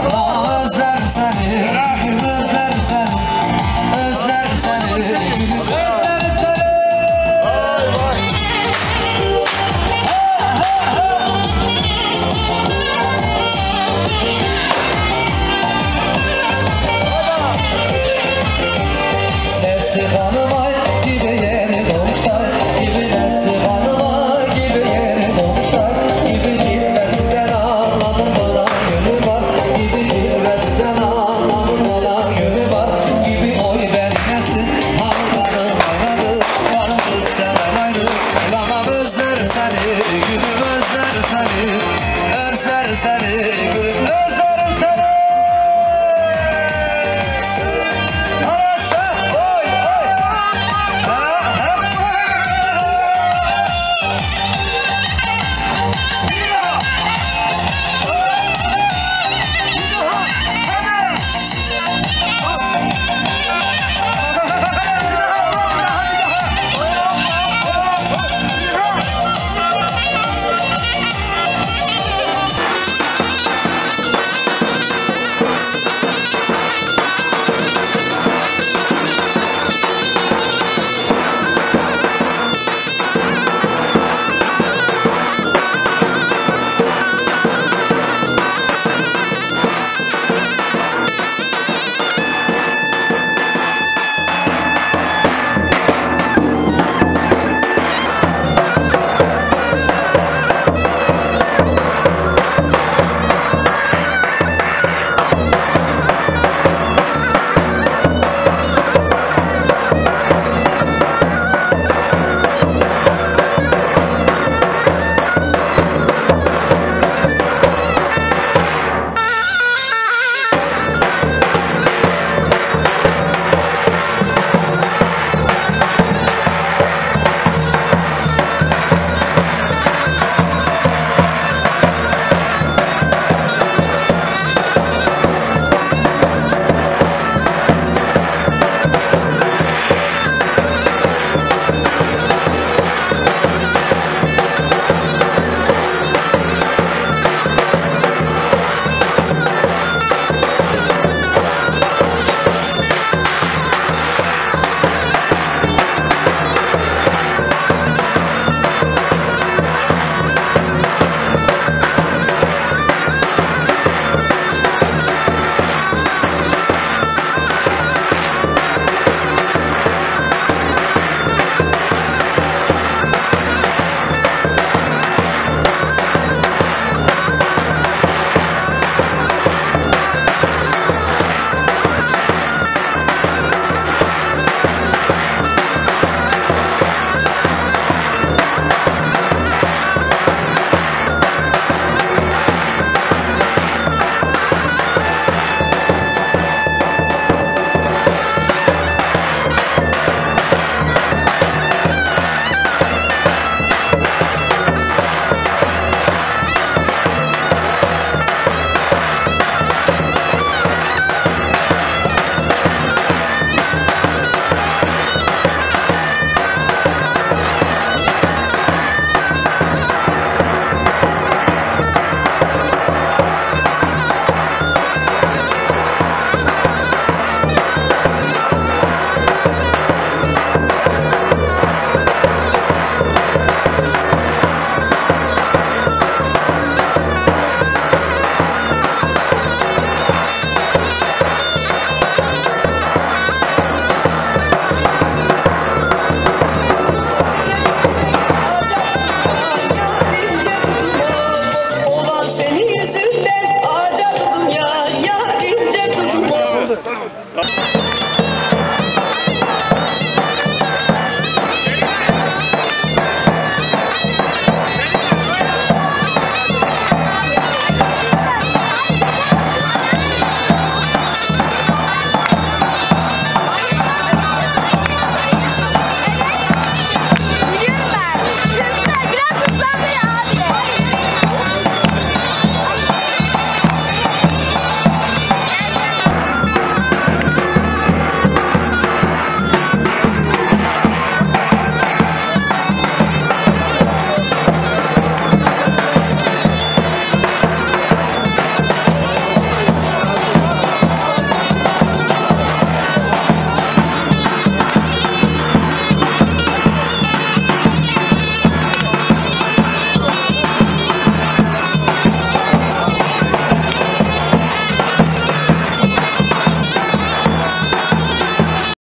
Allah'a özlem seni. No.